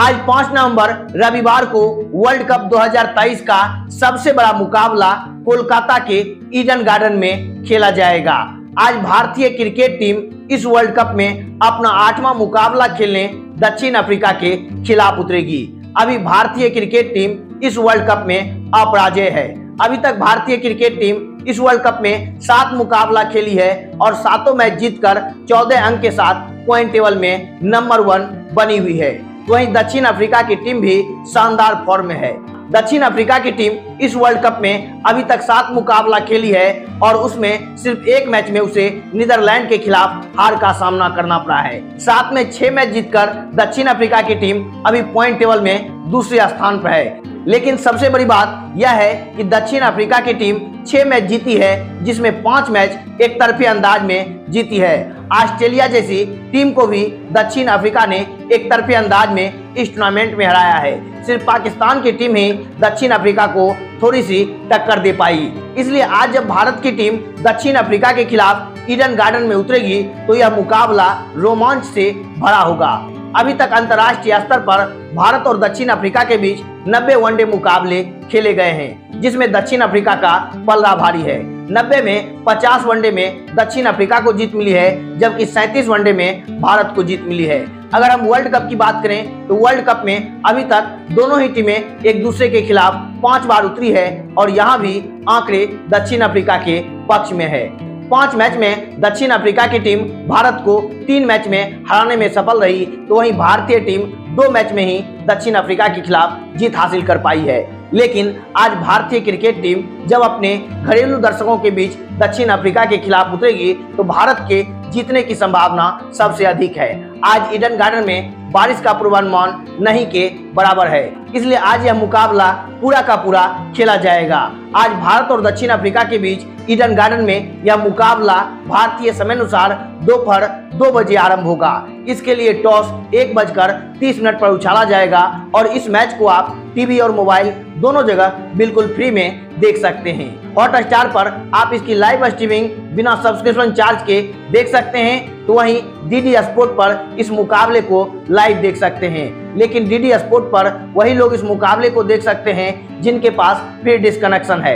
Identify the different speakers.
Speaker 1: आज पाँच नवंबर रविवार को वर्ल्ड कप 2023 का सबसे बड़ा मुकाबला कोलकाता के ईडन गार्डन में खेला जाएगा। आज भारतीय क्रिकेट टीम इस वर्ल्ड कप में अपना आठवां मुकाबला खेलने दक्षिण अफ्रीका के खिलाफ उतरेगी। अभी भारतीय क्रिकेट टीम इस वर्ल्ड कप में अपराजय है। अभी तक भारतीय क्रिकेट टीम इस वर्ल्ड कप में सात मुकाबला खेली है और सातों मैच जीतकर चौदह अंक के साथ पॉइंट टेबल में नंबर वन बनी हुई है। वहीं दक्षिण अफ्रीका की टीम भी शानदार फॉर्म में है। दक्षिण अफ्रीका की टीम इस वर्ल्ड कप में अभी तक सात मुकाबला खेली है और उसमें सिर्फ़ एक मैच में उसे नीदरलैंड के खिलाफ हार का सामना करना पड़ा है। साथ में छह मैच जीतकर दक्षिण अफ्रीका की टीम अभी पॉइंट टेबल में दूसरे स्थान पर है। लेकिन सबसे बड़ी बात यह है कि दक्षिण अफ्रीका की टीम छह मैच जीती है, जिसमें पाँच मैच एक तरफी अंदाज में जीती है। ऑस्ट्रेलिया जैसी टीम को भी दक्षिण अफ्रीका ने एक तरफी अंदाज में इस टूर्नामेंट में हराया है। सिर्फ़ पाकिस्तान की टीम ही दक्षिण अफ्रीका को थोड़ी सी टक्कर दे पाई। इसलिए आज जब भारत की टीम दक्षिण अफ्रीका के खिलाफ ईडन गार्डन में उतरेगी तो यह मुकाबला रोमांच से भरा होगा। अभी तक अंतर्राष्ट्रीय स्तर पर भारत और दक्षिण अफ्रीका के बीच 90 वनडे मुकाबले खेले गए हैं, जिसमें दक्षिण अफ्रीका का पलड़ा भारी है। 90 में 50 वनडे में दक्षिण अफ्रीका को जीत मिली है, जबकि 37 वनडे में भारत को जीत मिली है। अगर हम वर्ल्ड कप की बात करें तो वर्ल्ड कप में अभी तक दोनों ही टीमें एक दूसरे के खिलाफ पाँच बार उतरी है और यहाँ भी आंकड़े दक्षिण अफ्रीका के पक्ष में है। पाँच मैच में दक्षिण अफ्रीका की टीम भारत को तीन मैच में हराने में सफल रही तो वहीं भारतीय टीम दो मैच में ही दक्षिण अफ्रीका के खिलाफ जीत हासिल कर पाई है। लेकिन आज भारतीय क्रिकेट टीम जब अपने घरेलू दर्शकों के बीच दक्षिण अफ्रीका के खिलाफ उतरेगी तो भारत के जीतने की संभावना सबसे अधिक है। आज ईडन गार्डन में बारिश का पूर्वानुमान नहीं के बराबर है। इसलिए आज यह मुकाबला पूरा का पूरा खेला जाएगा। आज भारत और दक्षिण अफ्रीका के बीच ईडन गार्डन में यह मुकाबला भारतीय समय अनुसार दोपहर दो बजे आरंभ होगा। इसके लिए टॉस एक बजकर तीस मिनट पर उछाला जाएगा और इस मैच को आप टीवी और मोबाइल दोनों जगह बिल्कुल फ्री में देख सकते हैं। हॉट स्टार पर आप इसकी लाइव स्ट्रीमिंग बिना सब्सक्रिप्शन चार्ज के देख सकते हैं। तो वहीं डीडी स्पोर्ट पर इस मुकाबले को लाइव देख सकते हैं। लेकिन डीडी स्पोर्ट पर वही लोग इस मुकाबले को देख सकते हैं जिनके पास फ्री डिस्कनेक्शन है।